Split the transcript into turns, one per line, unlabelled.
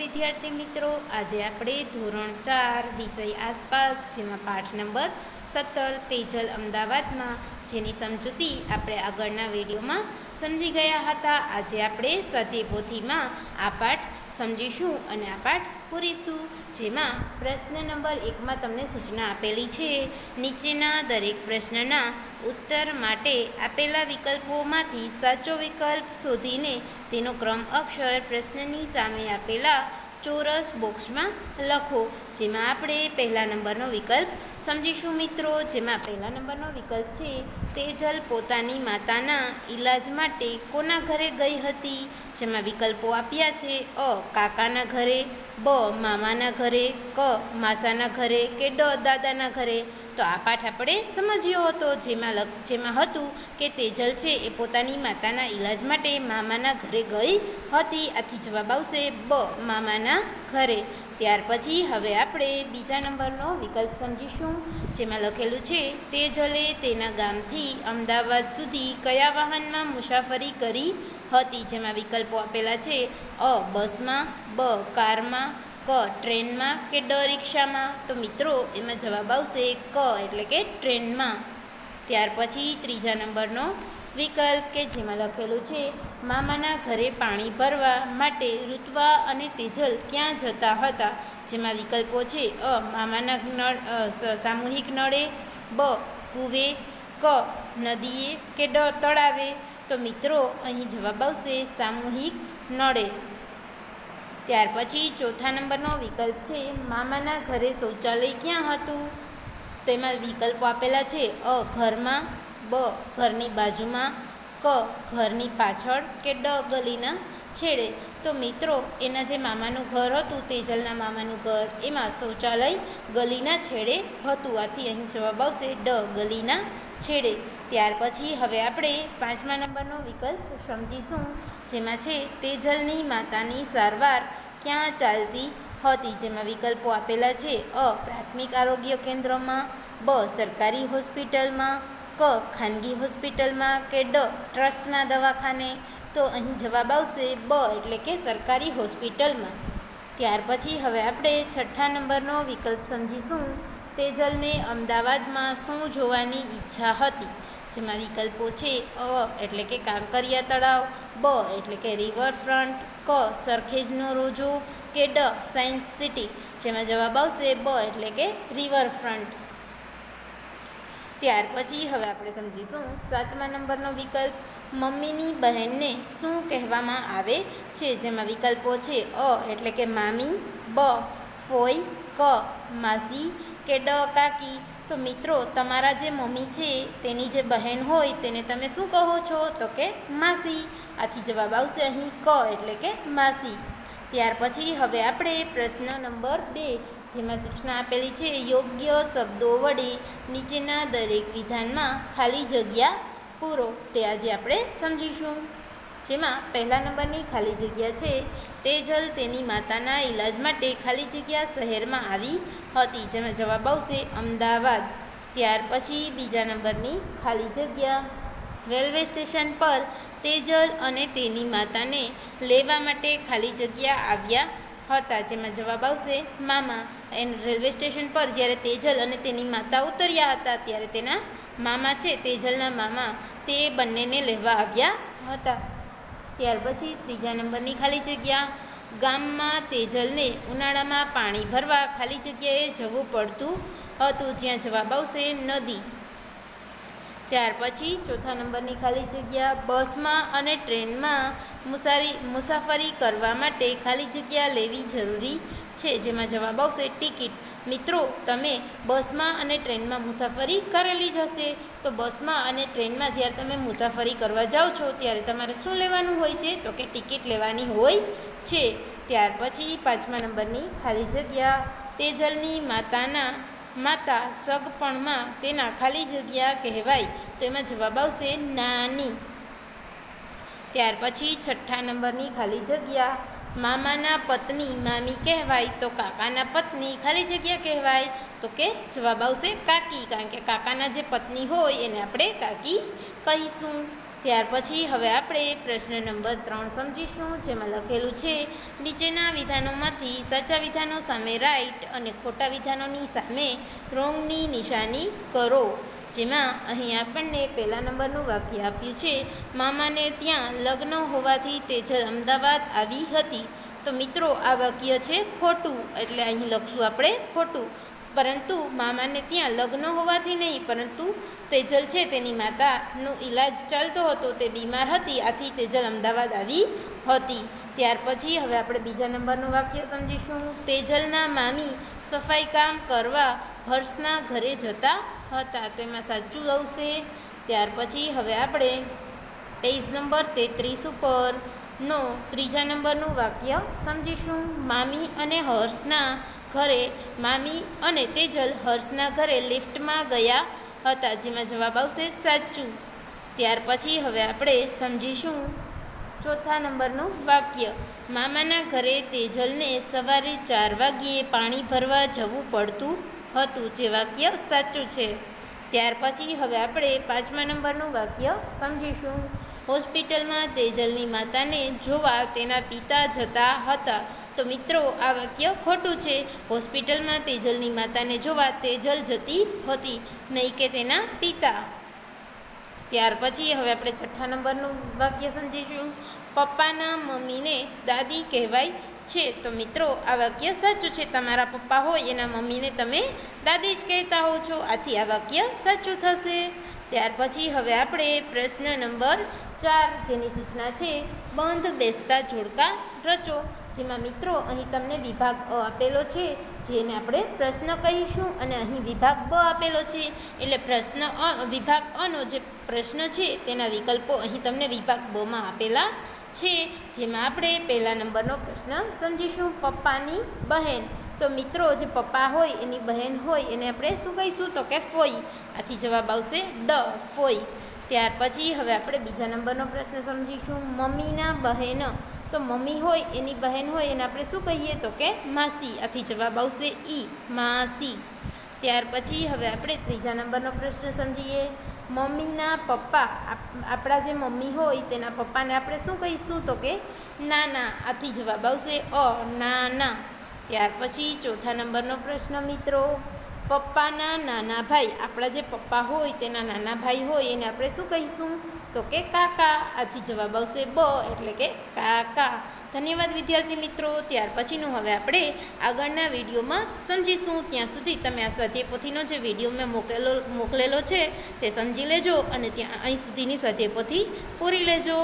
વિદ્યાર્થી મિત્રો. આજે આપણે ધોરણ ચાર વિષય આસપાસ, જેમાં પાઠ નંબર સત્તર, તેજલ અમદાવાદમાં, જેની સમજૂતી આપણે આગળના વિડીયોમાં સમજી ગયા હતા. આજે આપણે સ્વાધ્યાય પોથીમાં આ પાઠ સમજીશું અને આ પાઠ પૂરીશું, જેમાં પ્રશ્ન નંબર એકમાં તમને સૂચના આપેલી છે. નીચેના દરેક પ્રશ્નના ઉત્તર માટે આપેલા વિકલ્પોમાંથી સાચો વિકલ્પ શોધીને તેનો ક્રમ અક્ષર પ્રશ્નની સામે આપેલા ચોરસ બોક્સમાં લખો, જેમાં આપણે પહેલા નંબરનો વિકલ્પ સમજીશું મિત્રો. જેમાં પહેલા નંબરનો વિકલ્પ છે તેજલ પોતાની માતાના ઈલાજ માટે કોના ઘરે ગઈ હતી? જેમાં વિકલ્પો આપ્યા છે. અ, કાકાના ઘરે, બ, મામાના ઘરે, ક, માસાના ઘરે કે ડ, દાદાના ઘરે? તો આ પાઠ આપણે સમજ્યો હતો. જેમાં લખ, જેમાં હતું કે તેજલ છે એ પોતાની માતાના ઈલાજ માટે મામાના ઘરે ગઈ હતી. આથી જવાબ આવશે બ, મામાના ઘરે. ત્યાર પછી હવે આપણે બીજા નંબરનો વિકલ્પ સમજીશું, જેમાં લખેલું છે, તે જલે તેના ગામથી અમદાવાદ સુધી કયા વાહનમાં મુસાફરી કરી હતી? જેમાં વિકલ્પો આપેલા છે, અ, બસમાં, બ, કારમાં, ક, ટ્રેનમાં કે ડ રિક્ષામાં? તો મિત્રો, એમાં જવાબ આવશે ક, એટલે કે ટ્રેનમાં. ત્યાર પછી ત્રીજા નંબરનો વિકલ્પ કે જેમાં લખેલું છે મામાના ઘરે પાણી ભરવા માટે ઋત્વા અને તેજલ ક્યાં જતા હતા? જેમાં વિકલ્પો છે. અ, મામાના નળ સામૂહિક નળે, બ, કુવે, ક, નદીએ કે ડ, તળાવે? તો મિત્રો, અહીં જવાબ આવશે સામૂહિક નળે. ત્યાર પછી ચોથા નંબરનો વિકલ્પ છે, મામાના ઘરે શૌચાલય ક્યાં હતું? તેમાં વિકલ્પો આપેલા છે. અ, ઘરમાં, બ, ઘરની બાજુમાં ક, ઘરની પાછળ કે ડ ગલીના છેડે. તો મિત્રો, એના જે મામાનું ઘર હતું, તેજલના મામાનું ઘર, એમાં શૌચાલય ગલીના છેડે હતું. આથી અહીં જવાબ આવશે ડ ગલીના છેડે. ત્યાર પછી હવે આપણે પાંચમા નંબરનો વિકલ્પ સમજીશું, જેમાં છે, તેજલની માતાની સારવાર ક્યાં ચાલતી હતી? જેમાં વિકલ્પો આપેલા છે, અ, પ્રાથમિક આરોગ્ય કેન્દ્રમાં, બ, સરકારી હોસ્પિટલમાં ક ખાનગી હોસ્પિટલમાં કે ડ ટ્રસ્ટના દવાખાને? તો અહીં જવાબ આવશે બ, એટલે કે સરકારી હોસ્પિટલમાં. ત્યાર પછી હવે આપણે છઠ્ઠા નંબરનો વિકલ્પ સમજીશું. તેજલને અમદાવાદમાં શું જોવાની ઈચ્છા હતી? જેમાં વિકલ્પો છે અ, એટલે કે કાંકરિયા તળાવ, બ, એટલે કે રિવરફ્રન્ટ, ક, સરખેજનો રોજો, કે ડ, સાયન્સ સિટી. જેમાં જવાબ આવશે બ, એટલે કે રિવરફ્રન્ટ. ત્યાર પછી હવે આપણે સમજીશું. સાતમા નંબરનો વિકલ્પ, મમ્મીની બહેનને શું કહેવામાં આવે છે? જેમાં વિકલ્પો છે અ, એટલે કે મામી, બ, ફોઈ, ક, માસી કે ડ, કાકી. તો મિત્રો, તમારા જે મમ્મી છે, તેની જે બહેન હોય, તેને તમે શું કહો છો? તો કે માસી. આથી જવાબ આવશે અહીં ક, એટલે કે માસી. ત્યાર પછી હવે આપણે પ્રશ્ન નંબર બે, જેમાં સૂચના આપેલી છે, યોગ્ય શબ્દો વડે નીચેના દરેક વિધાનમાં ખાલી જગ્યા પૂરો. તે આજે આપણે સમજીશું. જેમાં પહેલા નંબરની ખાલી જગ્યા છે તેજલ તેની માતાના ઈલાજ માટે ખાલી જગ્યા શહેરમાં આવી હતી જેમાં જવાબ આવશે અમદાવાદ. ત્યાર પછી બીજા નંબરની ખાલી જગ્યા. રેલવે સ્ટેશન પર તેજલ અને તેની માતાને લેવા માટે ખાલી જગ્યા આવ્યા હતા, જેમાં જવાબ આવશે, મામા એન્ડ રેલવે સ્ટેશન પર જ્યારે તેજલ અને તેની માતા ઉતર્યા હતા, ત્યારે તેના મામા છે, તેજલના મામા, તે બંનેને લેવા આવ્યા હતા. ત્યાર પછી ત્રીજા નંબરની ખાલી જગ્યા, ગામમાં તેજલને ઉનાળામાં પાણી ભરવા ખાલી જગ્યાએ જવું પડતું હતું, જ્યાં જવાબ આવશે, નદી. ત્યાર પછી ચોથા નંબરની ખાલી જગ્યા બસમાં અને ટ્રેનમાં મુસારી, મુસાફરી કરવા માટે ખાલી જગ્યા લેવી જરૂરી છે. જેમાં જવાબ આવશે ટિકિટ. મિત્રો, તમે બસમાં અને ટ્રેનમાં મુસાફરી કરેલી જ હશે. તો બસમાં અને ટ્રેનમાં જ્યારે તમે મુસાફરી કરવા જાઓ છો, ત્યારે તમારે શું લેવાનું હોય છે? તો કે ટિકિટ લેવાની હોય છે. ત્યાર પછી પાંચમા નંબરની ખાલી જગ્યા. તેજલની માતાના માતા સગપણમાં તેના ખાલી જગ્યા કહેવાય. તો એમાં જવાબ આવશે નાની. ત્યાર પછી છઠ્ઠા નંબરની ખાલી જગ્યા. મામાના પત્ની મામી કહેવાય તો કાકાના પત્ની ખાલી જગ્યા કહેવાય. તો કે જવાબ આવશે કાકી. કારણ કે કાકાના જે પત્ની હોય એને આપણે કાકી કહીશું. ત્યાર પછી હવે આપણે પ્રશ્ન નંબર ત્રણ સમજીશું, જેમાં લખેલું છે, નીચેના વિધાનોમાંથી સાચા વિધાનો સામે રાઈટ અને ખોટા વિધાનોની સામે રોંગની નિશાની કરો. જેમાં અહીં આપણને પહેલા નંબરનું વાક્ય આપ્યું છે, મામાને ત્યાં લગ્ન હોવાથી તે જ અમદાવાદ આવી હતી. તો મિત્રો, આ વાક્ય છે ખોટું, એટલે અહીં લખશું આપણે ખોટું. પરંતુ મામાને ત્યાં લગ્ન હોવાથી નહીં, પરંતુ તેજલ છે તેની માતાનો ઈલાજ ચાલતો હતો, તે બીમાર હતી, આથી તેજલ અમદાવાદ આવી હતી. ત્યાર પછી હવે આપણે બીજા નંબરનું વાક્ય સમજીશું. તેજલના મામી સફાઈ કામ કરવા હર્ષના ઘરે જતા હતા. તો એમાં સાચું આવશે. ત્યાર પછી હવે આપણે પેજ નંબર તેત્રીસ ઉપર નો ત્રીજા નંબરનું વાક્ય સમજીશું. મામી અને હર્ષના ઘરે મામી અને તેજલ હર્ષના ઘરે લિફ્ટમાં ગયા હતા, જેમાં જવાબ આવશે સાચું. ત્યાર પછી હવે આપણે સમજીશું ચોથા નંબરનું વાક્ય. મામાના ઘરે તેજલને સવારે ચાર વાગ્યે પાણી ભરવા જવું પડતું હતું, જે વાક્ય સાચું છે. ત્યાર પછી હવે આપણે પાંચમા નંબરનું વાક્ય સમજીશું. હોસ્પિટલમાં તેજલની માતાને જોવા તેના પિતા જતા હતા. તો મિત્રો, આ વાક્ય ખોટું છે. હોસ્પિટલમાં તેજલની માતાને જોવા તેજલ જતી હતી, નહીં કે તેના પિતા. ત્યાર પછી હવે આપણે છઠ્ઠા નંબરનું વાક્ય સમજીશું. પપ્પાના મમ્મીને દાદી કહેવાય છે. તો મિત્રો, આ વાક્ય સાચું છે. તમારા પપ્પા હોય, એના મમ્મીને તમે દાદી જ કહેતા હો છો. આથી આ વાક્ય સાચું થશે. ત્યાર પછી હવે આપણે પ્રશ્ન નંબર ચાર જેની સૂચના છે. બંધ બેસતા જોડકા રચો, જેમાં મિત્રો અહીં તમને વિભાગ અ આપેલો છે, જેને આપણે પ્રશ્ન કહીશું અને અહીં વિભાગ બ આપેલો છે. એટલે પ્રશ્ન અ, વિભાગ અનો જે પ્રશ્ન છે, તેના વિકલ્પો અહીં તમને વિભાગ બમાં આપેલા છે, જેમાં આપણે પહેલા નંબરનો પ્રશ્ન સમજીશું. પપ્પાની બહેન. તો મિત્રો, જે પપ્પા હોય, એની બહેન હોય, એને આપણે શું કહીશું? તો કે ફોઈ. આથી જવાબ આવશે ડ ફોઈ. ત્યાર પછી હવે આપણે બીજા નંબરનો પ્રશ્ન સમજીશું. મમ્મીના બહેન. તો મમ્મી હોય, એની બહેન હોય, એને આપણે શું કહીએ? તો કે માસી. આથી જવાબ આવશે ઈ, માસી. ત્યાર પછી હવે આપણે ત્રીજા નંબરનો પ્રશ્ન સમજીએ. મમ્મીના પપ્પા. આપણા જે મમ્મી હોય, તેના પપ્પાને આપણે શું કહીશું? તો કે નાના. આથી જવાબ આવશે અ, નાના. ત્યાર પછી ચોથા નંબરનો પ્રશ્ન મિત્રો. પપ્પાના નાના ભાઈ આપણા જે પપ્પા હોય, તેના નાના ભાઈ હોય, એને આપણે શું કહીશું? તો કે કાકા. આથી જવાબ આવશે બ, એટલે કે કાકા. ધન્યવાદ વિદ્યાર્થી મિત્રો. ત્યાર પછીનું હવે આપણે આગળના વિડીયોમાં સમજીશું. ત્યાં સુધી તમે આ સ્વાધ્યાય પોથીનો જે વીડિયો મેં મોકલેલો મોકલેલો છે, તે સમજી લેજો અને ત્યાં અહીં સુધીની સ્વાધ્યાય પોથી પૂરી લેજો.